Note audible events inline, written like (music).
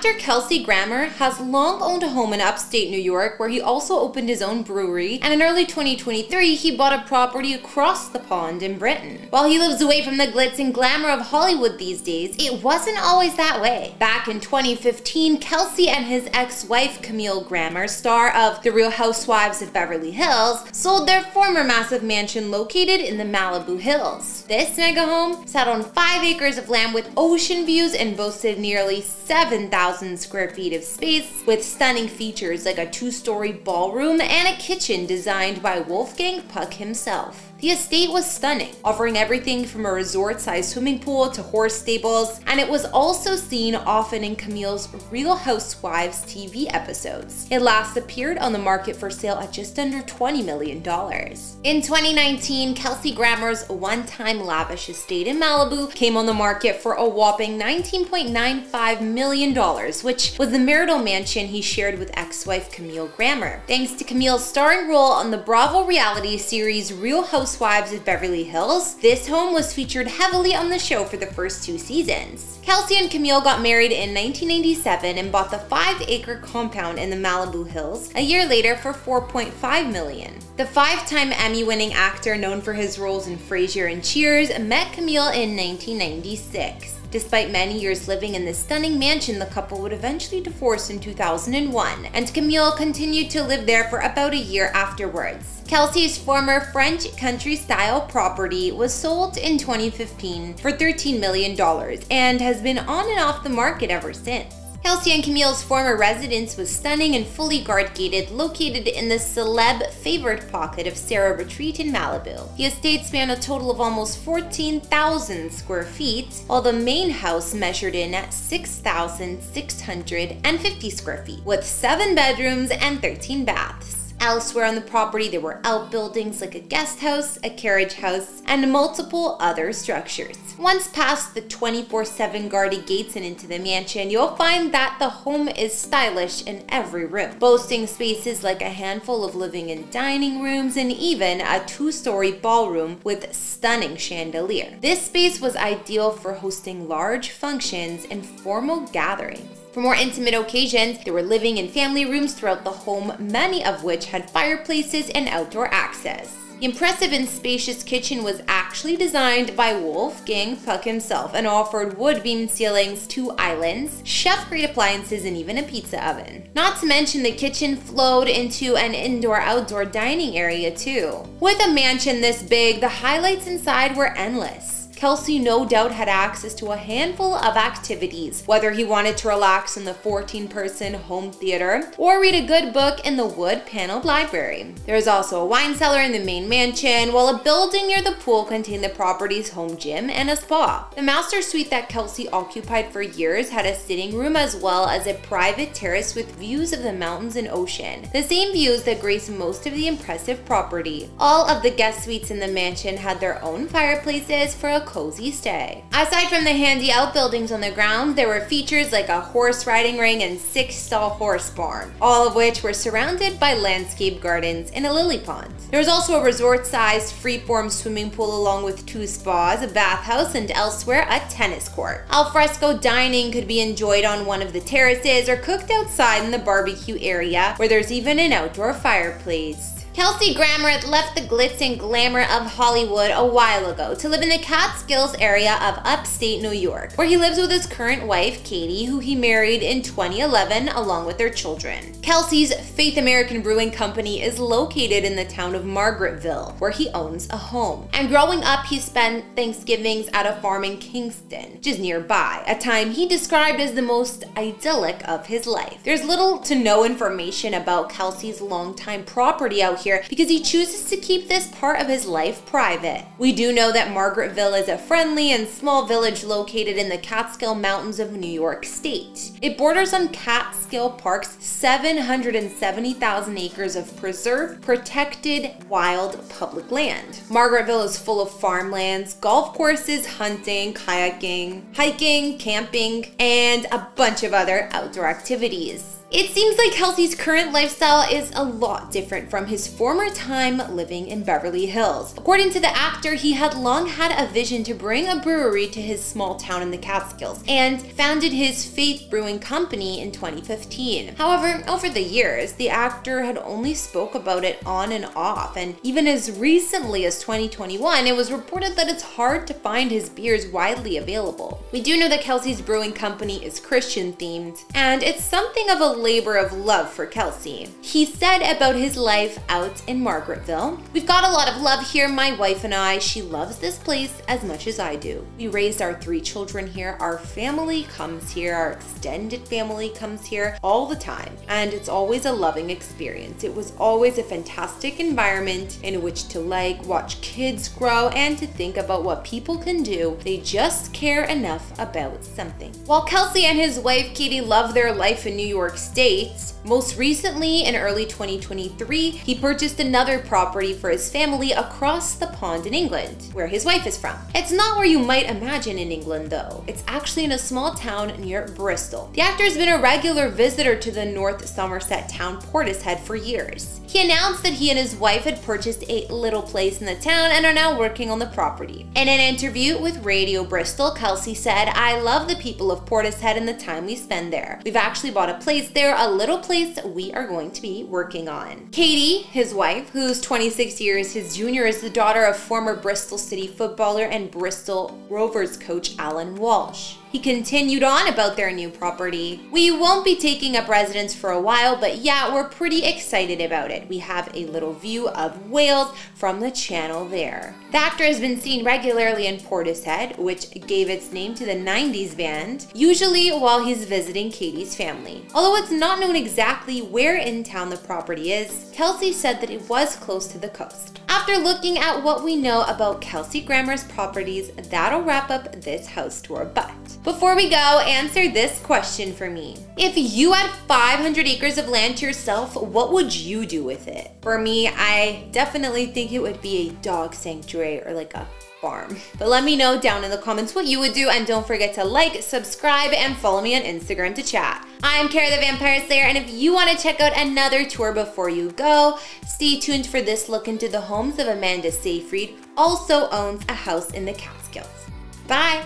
Actor Kelsey Grammer has long owned a home in upstate New York where he also opened his own brewery, and in early 2023, he bought a property across the pond in Britain. While he lives away from the glitz and glamour of Hollywood these days, it wasn't always that way. Back in 2015, Kelsey and his ex-wife Camille Grammer, star of The Real Housewives of Beverly Hills, sold their former massive mansion located in the Malibu Hills. This mega home sat on 5 acres of land with ocean views and boasted nearly 7,000 square feet of space with stunning features like a two-story ballroom and a kitchen designed by Wolfgang Puck himself. The estate was stunning, offering everything from a resort-sized swimming pool to horse stables, and it was also seen often in Camille's Real Housewives TV episodes. It last appeared on the market for sale at just under $20 million. In 2019, Kelsey Grammer's one-time lavish estate in Malibu came on the market for a whopping $19.95 million, which was the marital mansion he shared with ex-wife Camille Grammer. Thanks to Camille's starring role on the Bravo reality series Real Housewives Housewives of Beverly Hills, this home was featured heavily on the show for the first two seasons. Kelsey and Camille got married in 1997 and bought the 5-acre compound in the Malibu Hills a year later for $4.5 million. The five-time Emmy-winning actor known for his roles in Frasier and Cheers met Camille in 1996. Despite many years living in this stunning mansion, the couple would eventually divorce in 2001, and Camille continued to live there for about a year afterwards. Kelsey's former French country-style property was sold in 2015 for $13 million and has been on and off the market ever since. Kelsey and Camille's former residence was stunning and fully guard-gated, located in the celeb favorite pocket of Serra Retreat in Malibu. The estate spanned a total of almost 14,000 square feet, while the main house measured in at 6,650 square feet, with 7 bedrooms and 13 baths. Elsewhere on the property, there were outbuildings like a guest house, a carriage house, and multiple other structures. Once past the 24-7 guarded gates and into the mansion, you'll find that the home is stylish in every room, boasting spaces like a handful of living and dining rooms and even a two-story ballroom with stunning chandelier. This space was ideal for hosting large functions and formal gatherings. For more intimate occasions, there were living and family rooms throughout the home, many of which had fireplaces and outdoor access. The impressive and spacious kitchen was actually designed by Wolfgang Puck himself and offered wood beam ceilings, two islands, chef-grade appliances, and even a pizza oven. Not to mention the kitchen flowed into an indoor-outdoor dining area too. With a mansion this big, the highlights inside were endless. Kelsey no doubt had access to a handful of activities, whether he wanted to relax in the 14-person home theater or read a good book in the wood-paneled library. There is also a wine cellar in the main mansion, while a building near the pool contained the property's home gym and a spa. The master suite that Kelsey occupied for years had a sitting room as well as a private terrace with views of the mountains and ocean, the same views that grace most of the impressive property. All of the guest suites in the mansion had their own fireplaces for a cozy stay. Aside from the handy outbuildings on the ground, there were features like a horse riding ring and six-stall horse barn, all of which were surrounded by landscape gardens and a lily pond. There was also a resort-sized freeform swimming pool along with two spas, a bathhouse, and elsewhere a tennis court. Alfresco dining could be enjoyed on one of the terraces or cooked outside in the barbecue area where there's even an outdoor fireplace. Kelsey Grammer left the glitz and glamour of Hollywood a while ago to live in the Catskills area of upstate New York, where he lives with his current wife, Katie, who he married in 2011 along with their children. Kelsey's Faith American Brewing Company is located in the town of Margaretville, where he owns a home. And growing up, he spent Thanksgivings at a farm in Kingston, which is nearby, a time he described as the most idyllic of his life. There's little to no information about Kelsey's longtime property out here because he chooses to keep this part of his life private. We do know that Margaretville is a friendly and small village located in the Catskill Mountains of New York State. It borders on Catskill Park's 770,000 acres of preserved, protected, wild public land. Margaretville is full of farmlands, golf courses, hunting, kayaking, hiking, camping, and a bunch of other outdoor activities. It seems like Kelsey's current lifestyle is a lot different from his former time living in Beverly Hills. According to the actor, he had long had a vision to bring a brewery to his small town in the Catskills and founded his Faith Brewing Company in 2015. However, over the years, the actor had only spoke about it on and off, and even as recently as 2021, it was reported that it's hard to find his beers widely available. We do know that Kelsey's brewing company is Christian themed, and it's something of a labor of love for Kelsey. He said about his life out in Margaretville We've got a lot of love here, my wife and I. She loves this place as much as I do. We raised our three children here. Our family comes here, our extended family comes here all the time, and it's always a loving experience. It was always a fantastic environment in which to like, watch kids grow, and to think about what people can do. They just care enough about something. While Kelsey and his wife Katie love their life in New York State, most recently in early 2023, he purchased another property for his family across the pond in England, where his wife is from. It's not where you might imagine in England though. It's actually in a small town near Bristol. The actor has been a regular visitor to the North Somerset town Portishead for years. He announced that he and his wife had purchased a little place in the town and are now working on the property. In an interview with Radio Bristol, Kelsey said, I love the people of Portishead and the time we spend there. We've actually bought a place there, a little place we are going to be working on. Katie, his wife, who's 26 years his junior, is the daughter of former Bristol City footballer and Bristol Rovers coach Alan Walsh. He continued on about their new property. We won't be taking up residence for a while, but yeah, we're pretty excited about it. We have a little view of Wales from the channel there. The actor has been seen regularly in Portishead, which gave its name to the 90s band, usually while he's visiting Katie's family. Although it's not known exactly where in town the property is, Kelsey said that it was close to the coast. After looking at what we know about Kelsey Grammer's properties, that'll wrap up this house tour. But before we go, answer this question for me. If you had 500 acres of land to yourself, what would you do with it? For me, I definitely think it would be a dog sanctuary or like a farm. (laughs) But let me know down in the comments what you would do and don't forget to like, subscribe, and follow me on Instagram to chat. I'm Kara the Vampire Slayer and if you want to check out another tour before you go, stay tuned for this look into the homes of Amanda Seyfried, also owns a house in the Catskills. Bye!